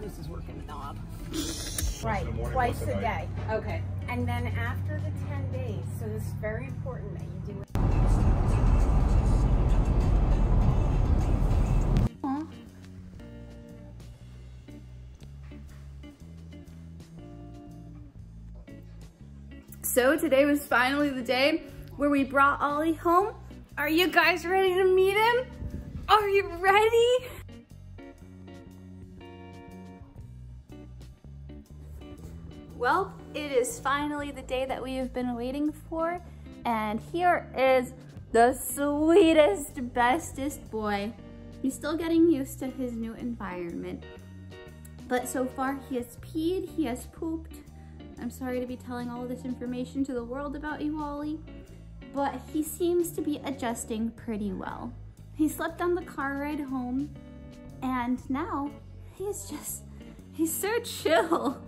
this is working the knob. Right, twice a day. Okay. And then after the 10 days, so this is very important that you do it. So today was finally the day where we brought Ollie home. Are you guys ready to meet him? Are you ready? Well, it is finally the day that we have been waiting for. And here is the sweetest, bestest boy. He's still getting used to his new environment. But so far he has peed, he has pooped. I'm sorry to be telling all this information to the world about you, but he seems to be adjusting pretty well. He slept on the car ride home, and now he's just, he's so chill.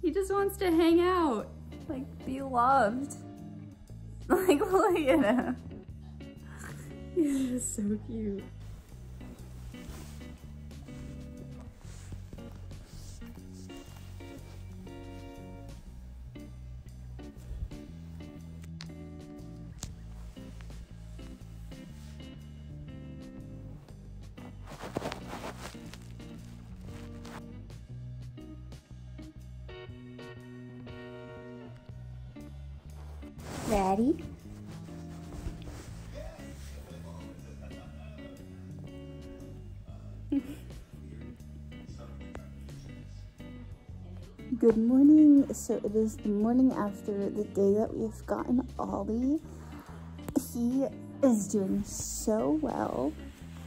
He just wants to hang out, like be loved. Like, look at him. He's just so cute. Ready? Good morning. So it is the morning after the day that we've gotten Ollie. He is doing so well.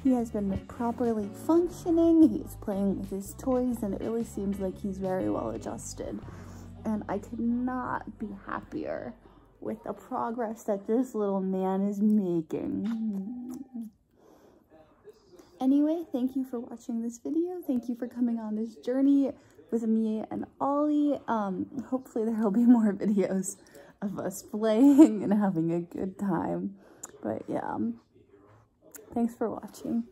He has been properly functioning. He's playing with his toys and it really seems like he's very well adjusted. And I could not be happier with the progress that this little man is making. Anyway, thank you for watching this video. Thank you for coming on this journey with me and Ollie. Um, hopefully there will be more videos of us playing and having a good time. But yeah, thanks for watching.